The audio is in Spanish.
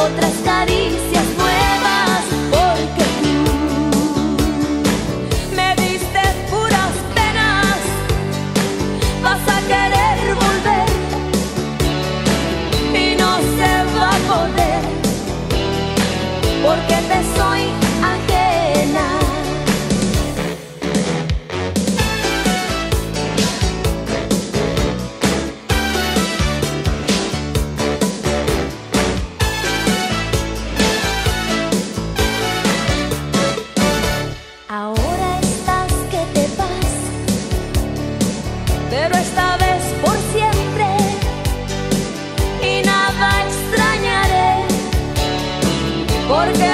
otras caricias nuevas, porque tú me diste puras penas, vas a querer volver y no se va a poder, porque pero esta vez por siempre. Y nada extrañaré porque